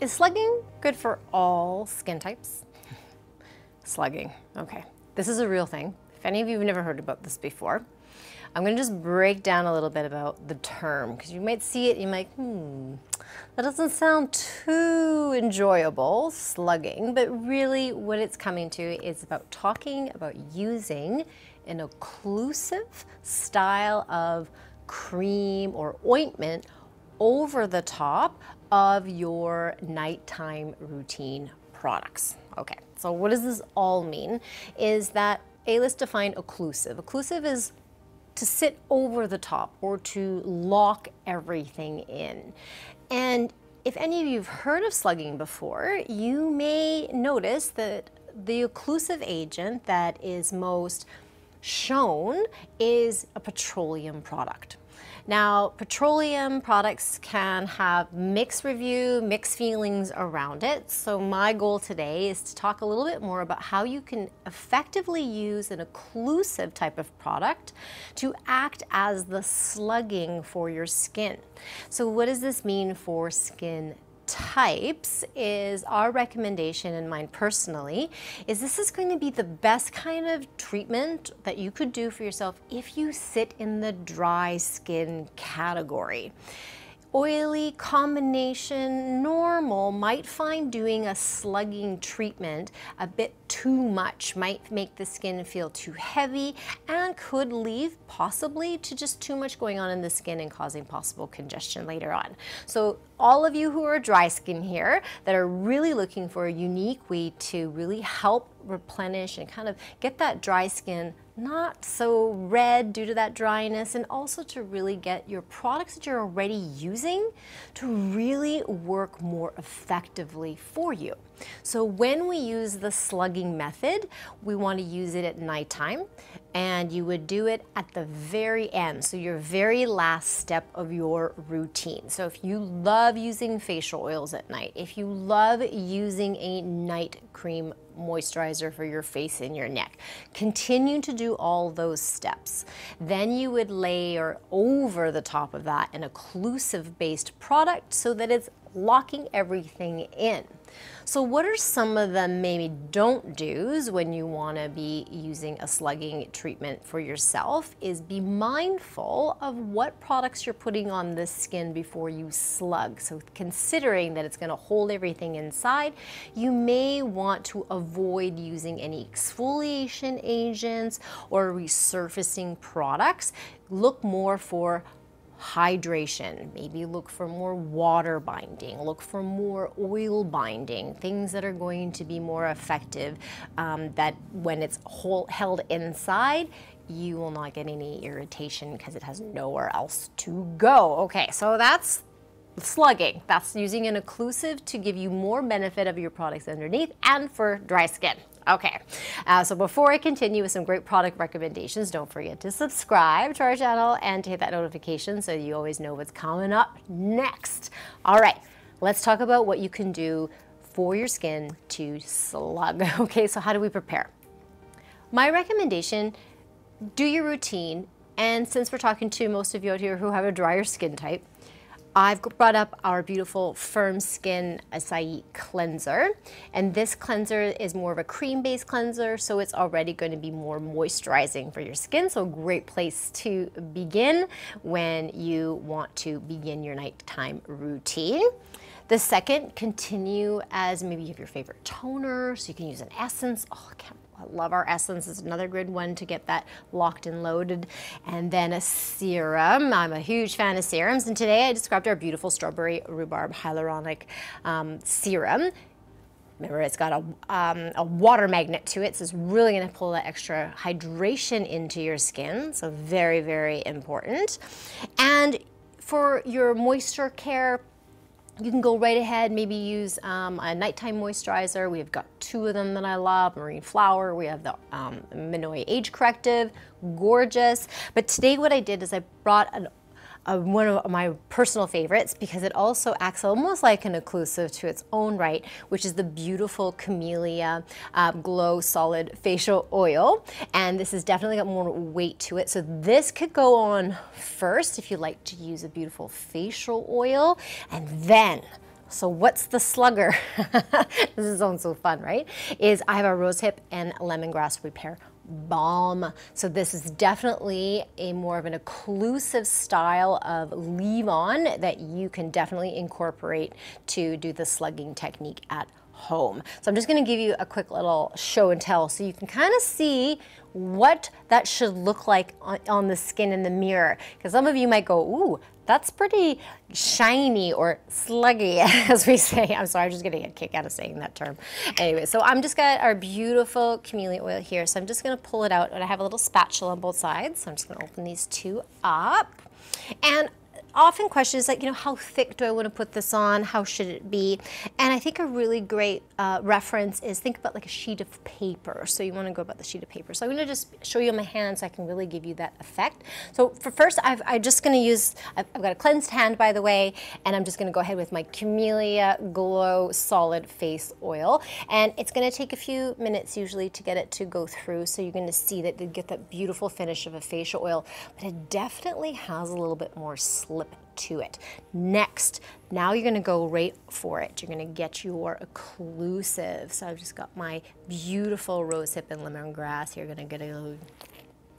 Is slugging good for all skin types? slugging, okay. This is a real thing. If any of you have never heard about this before, I'm gonna just break down a little bit about the term because you might see it, you might, hmm, that doesn't sound too enjoyable, slugging, but really what it's coming to is about talking about using an occlusive style of cream or ointment over the top of your nighttime routine products. Okay, so what does this all mean? Is that A, let's define occlusive. Occlusive is to sit over the top or to lock everything in. And if any of you have heard of slugging before, you may notice that the occlusive agent that is most shown is a petroleum product. Now, petroleum products can have mixed review, mixed feelings around it. So my goal today is to talk a little bit more about how you can effectively use an occlusive type of product to act as the slugging for your skin. So what does this mean for skin types is our recommendation and mine personally is this is going to be the best kind of treatment that you could do for yourself if you sit in the dry skin category oily combination normal might find doing a slugging treatment a bit too much might make the skin feel too heavy and could leave possibly to just too much going on in the skin and causing possible congestion later on. So all of you who are dry skin here that are really looking for a unique way to really help replenish and kind of get that dry skin not so red due to that dryness and also to really get your products that you're already using to really work more effectively for you. So when we use the slugging method, we want to use it at nighttime and you would do it at the very end. So your very last step of your routine. So if you love using facial oils at night, if you love using a night cream moisturizer for your face and your neck. Continue to do all those steps. Then you would layer over the top of that an occlusive based product so that it's locking everything in. So what are some of the maybe don't do's when you want to be using a slugging treatment for yourself is be mindful of what products you're putting on the skin before you slug. So considering that it's going to hold everything inside, you may want to avoid using any exfoliation agents or resurfacing products. Look more for hydration. Maybe look for more water binding, look for more oil binding, things that are going to be more effective um, that when it's whole, held inside, you will not get any irritation because it has nowhere else to go. Okay, so that's slugging. That's using an occlusive to give you more benefit of your products underneath and for dry skin. Okay, uh, so before I continue with some great product recommendations, don't forget to subscribe to our channel and to hit that notification so you always know what's coming up next. All right, let's talk about what you can do for your skin to slug. Okay, so how do we prepare? My recommendation, do your routine, and since we're talking to most of you out here who have a drier skin type, I've brought up our beautiful Firm Skin Acai Cleanser. And this cleanser is more of a cream-based cleanser, so it's already going to be more moisturizing for your skin. So a great place to begin when you want to begin your nighttime routine. The second, continue as maybe you have your favorite toner, so you can use an essence. Oh, I can't love our Essence. is another good one to get that locked and loaded. And then a serum. I'm a huge fan of serums. And today I described our beautiful strawberry rhubarb hyaluronic um, serum. Remember, it's got a, um, a water magnet to it, so it's really going to pull that extra hydration into your skin. So very, very important. And for your moisture care, you can go right ahead, maybe use um, a nighttime moisturizer. We've got two of them that I love, Marine Flower. We have the um, Monoi Age Corrective, gorgeous. But today what I did is I brought an uh, one of my personal favorites because it also acts almost like an occlusive to its own right, which is the beautiful Camellia um, Glow Solid Facial Oil. And this has definitely got more weight to it. So this could go on first if you like to use a beautiful facial oil. And then So what's the slugger? this sounds so fun, right? Is I have a rosehip and lemongrass repair balm. So this is definitely a more of an occlusive style of leave-on that you can definitely incorporate to do the slugging technique at home. So I'm just gonna give you a quick little show and tell so you can kind of see what that should look like on, on the skin in the mirror. Because some of you might go, ooh, that's pretty shiny or sluggy, as we say. I'm sorry, I'm just getting a kick out of saying that term. Anyway, so I'm just got our beautiful camellia oil here. So I'm just gonna pull it out and I have a little spatula on both sides. So I'm just gonna open these two up. And often questions like, you know, how thick do I want to put this on? How should it be? And I think a really great uh, reference is think about like a sheet of paper. So you want to go about the sheet of paper. So I'm going to just show you on my hand so I can really give you that effect. So for first, i am just going to use, I've, I've, got a cleansed hand by the way, and I'm just going to go ahead with my Camellia Glow Solid Face Oil. And it's going to take a few minutes usually to get it to go through. So you're going to see that you get that beautiful finish of a facial oil, but it definitely has a little bit more slip to it. Next, now you're gonna go right for it. You're gonna get your occlusive. So I've just got my beautiful rosehip and lemongrass. You're gonna get a,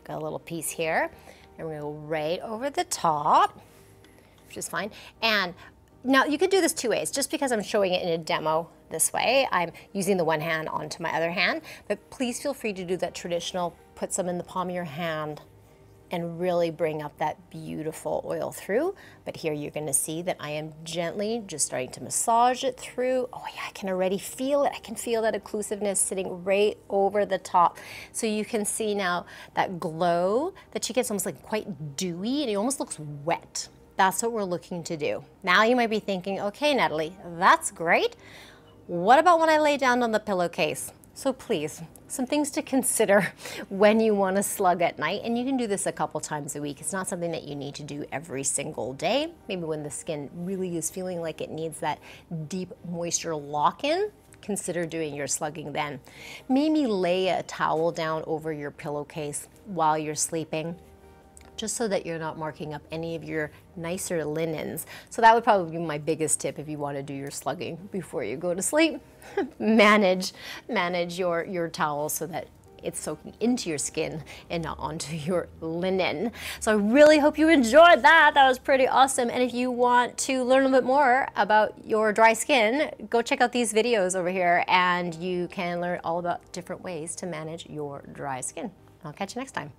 got a little piece here. And we're gonna go right over the top, which is fine. And now you could do this two ways. Just because I'm showing it in a demo this way, I'm using the one hand onto my other hand, but please feel free to do that traditional, put some in the palm of your hand, and really bring up that beautiful oil through. But here you're gonna see that I am gently just starting to massage it through. Oh yeah, I can already feel it. I can feel that occlusiveness sitting right over the top. So you can see now that glow that she gets almost like quite dewy and it almost looks wet. That's what we're looking to do. Now you might be thinking, okay, Natalie, that's great. What about when I lay down on the pillowcase? So please, some things to consider when you want to slug at night, and you can do this a couple times a week. It's not something that you need to do every single day. Maybe when the skin really is feeling like it needs that deep moisture lock-in, consider doing your slugging then. Maybe lay a towel down over your pillowcase while you're sleeping just so that you're not marking up any of your nicer linens. So that would probably be my biggest tip if you want to do your slugging before you go to sleep. manage, manage your, your towel so that it's soaking into your skin and not onto your linen. So I really hope you enjoyed that. That was pretty awesome. And if you want to learn a little bit more about your dry skin, go check out these videos over here and you can learn all about different ways to manage your dry skin. I'll catch you next time.